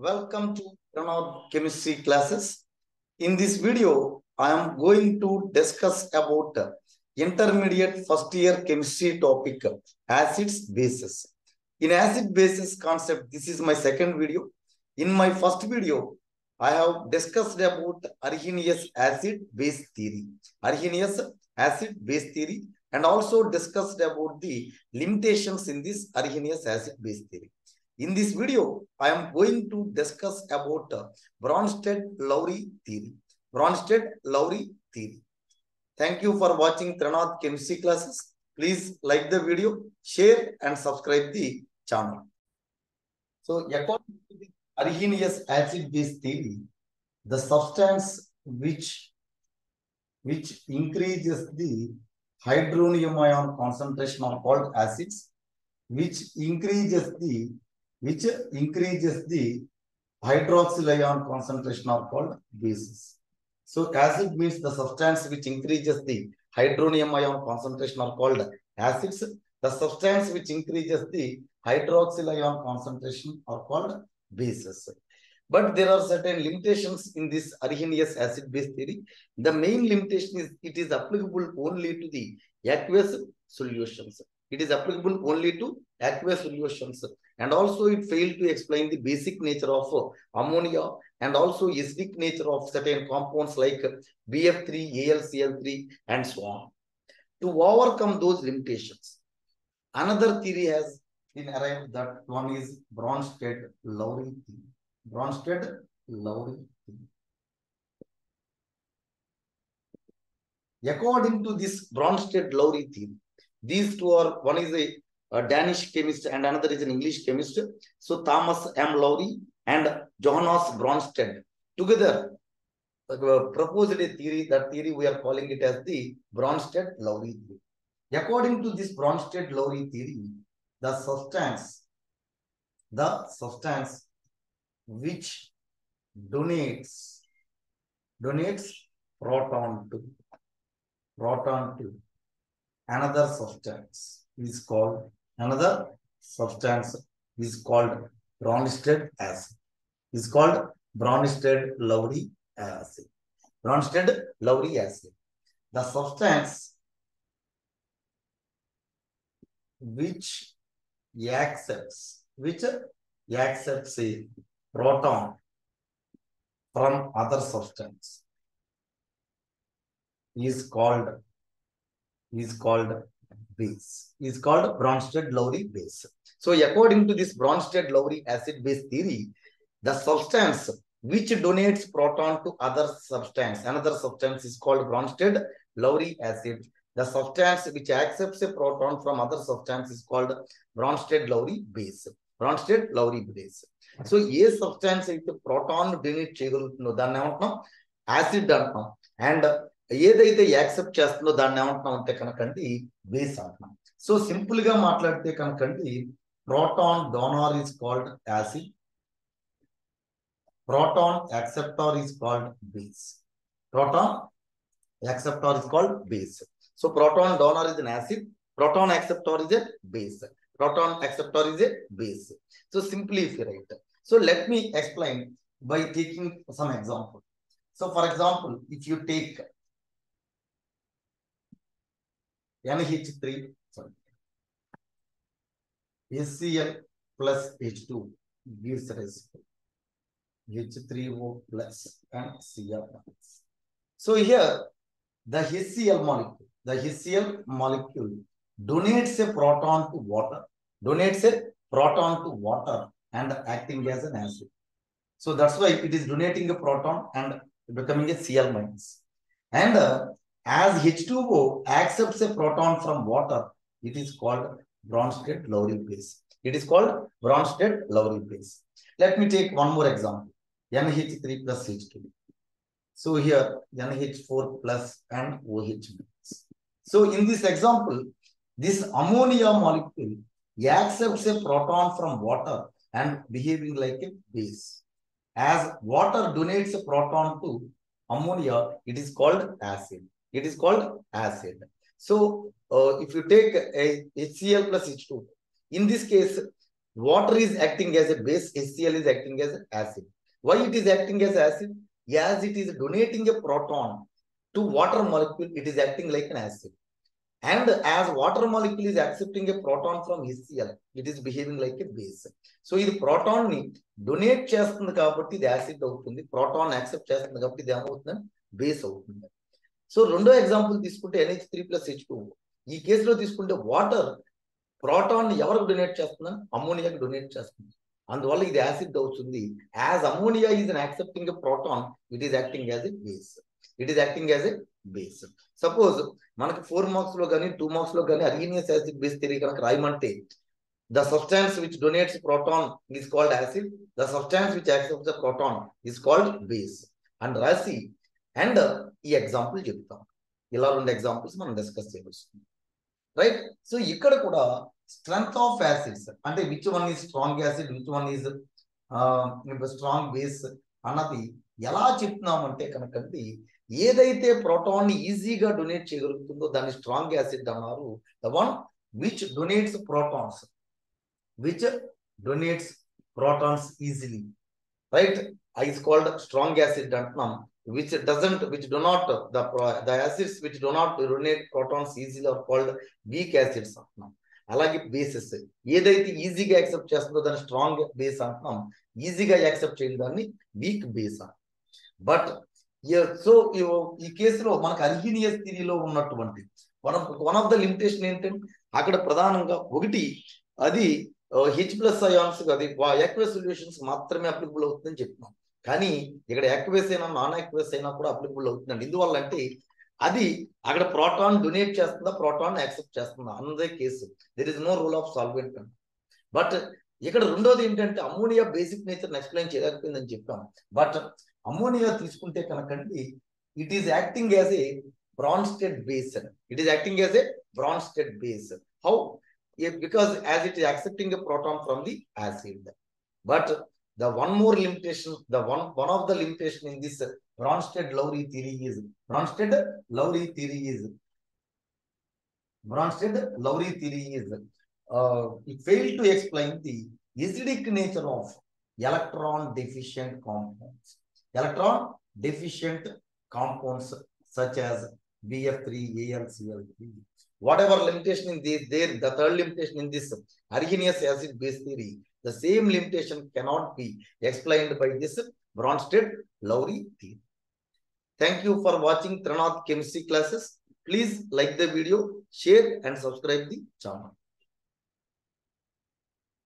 welcome to Trinadh Chemistry classes. In this video, I am going to discuss about intermediate first year chemistry topic, acids, bases. In acid bases concept, this is my second video. In my first video, I have discussed about Arrhenius acid base theory. Arrhenius acid base theory and also discussed about the limitations in this Arrhenius acid base theory. In this video, I am going to discuss about uh, Bronsted-Lowry theory. Bronsted-Lowry theory. Thank you for watching Trinadh chemistry classes. Please like the video, share and subscribe the channel. So according to the Arrhenius acid base theory, the substance which, which increases the hydronium ion concentration are called acids, which increases the which increases the hydroxyl ion concentration are called bases. So acid means the substance which increases the hydronium ion concentration are called acids. The substance which increases the hydroxyl ion concentration are called bases. But there are certain limitations in this Arrhenius acid base theory. The main limitation is it is applicable only to the aqueous solutions. It is applicable only to aqueous solutions. And also it failed to explain the basic nature of uh, ammonia and also acidic nature of certain compounds like BF3, AlCl3 and so on. To overcome those limitations, another theory has been arrived that one is Bronsted-Lowry theory. Bronsted-Lowry theory. According to this Bronsted-Lowry theory, these two are, one is a, a, Danish chemist and another is an English chemist. So Thomas M. Lowry and Johannes Bronsted together proposed a theory, that theory we are calling it as the Bronsted-Lowry theory. According to this Bronsted-Lowry theory, the substance, the substance which donates, donates proton to, proton to another substance is called, another substance is called Bronsted acid. Is called Bronsted-Lowry acid. Bronsted-Lowry acid. The substance which accepts, which accepts a proton from other substance is called is called base. Is called Bronsted-Lowry base. So according to this Bronsted-Lowry acid base theory, the substance which donates proton to other substance, another substance is called Bronsted-Lowry acid. The substance which accepts a proton from other substance is called Bronsted-Lowry base. Bronsted-Lowry base. So A substance అయితే proton donate చేయగలుగుతుందో దాన్ని ఏమంటున్నాం acid అంటున్నాం and ఏదైతే accept చేస్తుందో దాన్ని ఏమంటున్నాం అంటే కనుకండి బేస్ అంటున్నాం సో సింపుల్గా మాట్లాడితే కనుకండి proton donor is called acid proton acceptor is called base. Proton acceptor is called base. So proton donor is an acid proton acceptor is a base. Proton acceptor is a base. So simply if right. So let me explain by taking some example. So for example if you take NH3, sorry, HCl plus H2 gives recipe. H3O plus and Cl minus. So here the HCl molecule, the HCl molecule donates a proton to water, donates a proton to water and acting as an acid. So that's why it is donating a proton and becoming a Cl minus. And uh, as H2O accepts a proton from water, it is called Bronsted-Lowry base. It is called Bronsted-Lowry base. Let me take one more example. NH3 plus H2. So here NH4 plus and OH minus. So in this example, this ammonia molecule accepts a proton from water and behaving like a base. As water donates a proton to ammonia, it is called acid. It is called acid. So uh, if you take a HCl plus H2, in this case, water is acting as a base, HCl is acting as acid. Why it is acting as acid? As it is donating a proton to water molecule, it is acting like an acid. And as water molecule is accepting a proton from HCl, it is behaving like a base. So ఇది proton ని donate చేస్తుంది కాబట్టి ఇది acid అవుతుంది proton accept చేస్తుంది కాబట్టి ఇది ఏమవుతుంది బేస్ అవుతుంది సో రెండో ఎగ్జాంపుల్ తీసుకుంటే NH three plus H two ఈ కేసులో తీసుకుంటే వాటర్ ప్రోటాన్ ఎవరికి డొనేట్ చేస్తుందని అమ్మోనియాకి డొనేట్ చేస్తుంది అందువల్ల ఇది యాసిడ్ అవుతుంది. As ammonia is an accepting a proton it is acting as a base it is acting as a base suppose మనకి ఫోర్ మార్క్స్లో కానీ టూ మార్క్స్లో కానీ అర్గీనియస్ యాసిడ్ బేస్ థియరీ కనుక రాయమంటే the substance which donates proton is called acid the substance which accepts the proton is called base and రాసి and ఈ example చెప్తాం. ఇలా రెండు ఎగ్జాంపుల్స్ మనం డిస్కస్ చేయవలసింది. రైట్ సో ఇక్కడ కూడా స్ట్రెంగ్త్ ఆఫ్ యాసిడ్స్ అంటే which one is strong acid which one is strong base అన్నది ఎలా చెప్తున్నామంటే కనుకండి ఏదైతే ప్రోటాన్ని ఈజీగా డొనేట్ చేయగలుగుతుందో దాన్ని స్ట్రాంగ్ యాసిడ్ అన్నారు. The one which donates protons which donates protons easily right is called strong acid అంటున్నాం. Which doesn't which do not the the acids which do not donate protons easily are called weak acids అంటున్నాం. అలాగే bases ఏదైతే ఈజీగా accept చేస్తుందో దాన్ని strong base అంటున్నాం. ఈజీగా accept చేయని దాన్ని వీక్ బేస్ అంటాం బట్ సో ఈ కేసులో మనకు అల్హీనియస్ థిరీలో ఉన్నటువంటి one of one of the limitation ఏంటంటే అక్కడ ప్రధానంగా ఒకటి అది హెచ్ ప్లస్ అయాన్స్ అది యాక్వెస్ సొల్యూషన్స్ మాత్రమే అప్లికబుల్ అవుతుందని చెప్తున్నాం. కానీ ఇక్కడ యాక్టివేస్ అయినా నాన్ యాక్టివేస్ అయినా కూడా అప్లికబుల్ అవుతుందండి. ఎందువల్ల అంటే అది అక్కడ ప్రోటాన్ డొనేట్ చేస్తుందా ప్రోటాన్ యాక్సెప్ట్ చేస్తుందా అన్నదే case. There is no rule of solvent but ఇక్కడ రెండోది ఏంటంటే అమ్మోనియా బేసిక్ నేచర్ ఎక్స్ప్లెయిన్ చేయలేకపోయిందని చెప్పాం బట్ అమ్మోనియా తీసుకుంటే కనుకండి it is acting as a Bronsted base it is acting as a Bronsted base how because as it is accepting a proton from the acid but the one more limitation, the one one of the limitation in this Bronsted-Lowry theory is Bronsted-Lowry theory is Bronsted-Lowry theory is uh, it failed to explain the acidic nature of electron deficient compounds. Electron deficient compounds such as BF3, AlCl3, whatever limitation in this there the third limitation in this arrhenius acid base theory the same limitation cannot be explained by this bronsted lowry theory. Thank you for watching trinadh chemistry classes. Please like the video share and subscribe the channel